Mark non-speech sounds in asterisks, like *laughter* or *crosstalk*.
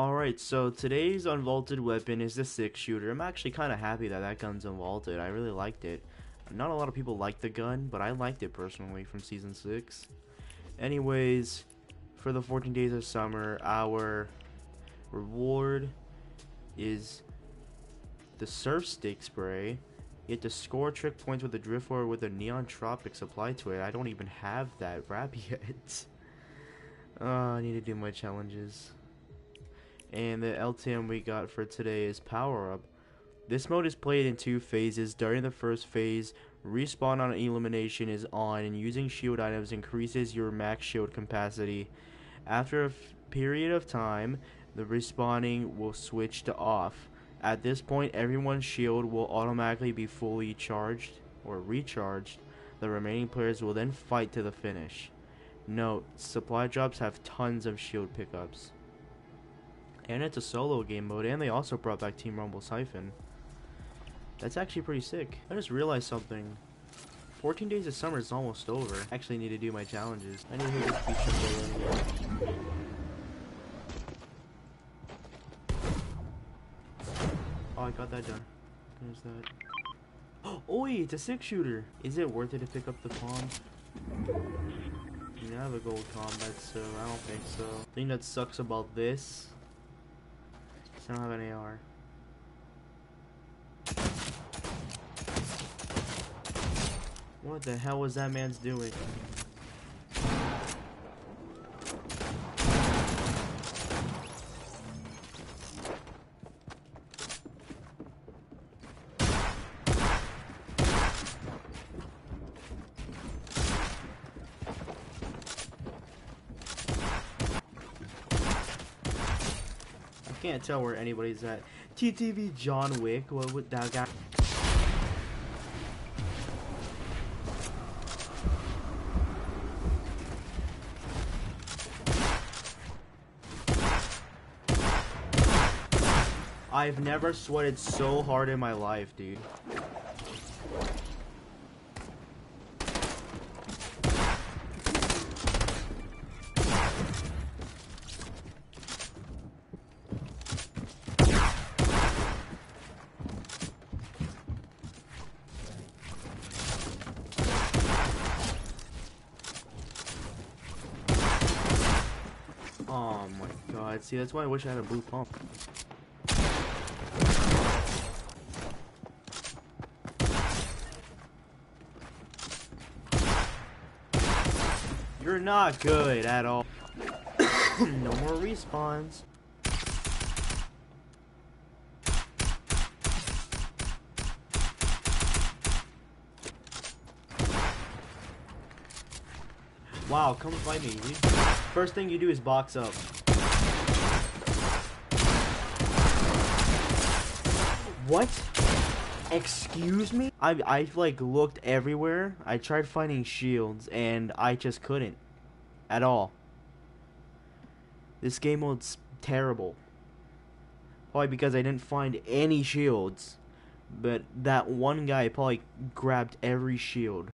Alright, so today's unvaulted weapon is the six shooter. I'm actually kind of happy that that gun's unvaulted. I really liked it. Not a lot of people like the gun, but I liked it personally from season 6. Anyways, for the 14 days of summer, our reward is the surf stick spray. You to score trick points with a drift or with a neon tropics applied to it. I don't even have that wrap *laughs* yet. oh, I need to do my challenges. And the LTM we got for today is Power Up. This mode is played in two phases. During the first phase, respawn on elimination is on and using shield items increases your max shield capacity. After a period of time, the respawning will switch to off. At this point, everyone's shield will automatically be fully charged or recharged. The remaining players will then fight to the finish. Note, supply drops have tons of shield pickups. And it's a solo game mode, and they also brought back Team Rumble Siphon. That's actually pretty sick. I just realized something. 14 days of summer is almost over. I actually need to do my challenges. I need to hit this feature Oh, I got that done. There's that. *gasps* Oh, wait, it's a six shooter. Is it worth it to pick up the palm? You have a gold combat, so I don't think so. The thing that sucks about this is I don't have an AR. What the hell was that man's doing? Can't tell where anybody's at. TTV John Wick, what would that guy? I've never sweated so hard in my life, dude. Oh my god, see that's why I wish I had a blue pump. You're not good at all. *coughs* no more respawns. Wow, come fight me. dude. First thing you do is box up. What? Excuse me? I I like looked everywhere. I tried finding shields and I just couldn't at all. This game mode's terrible. Probably because I didn't find any shields. But that one guy probably grabbed every shield.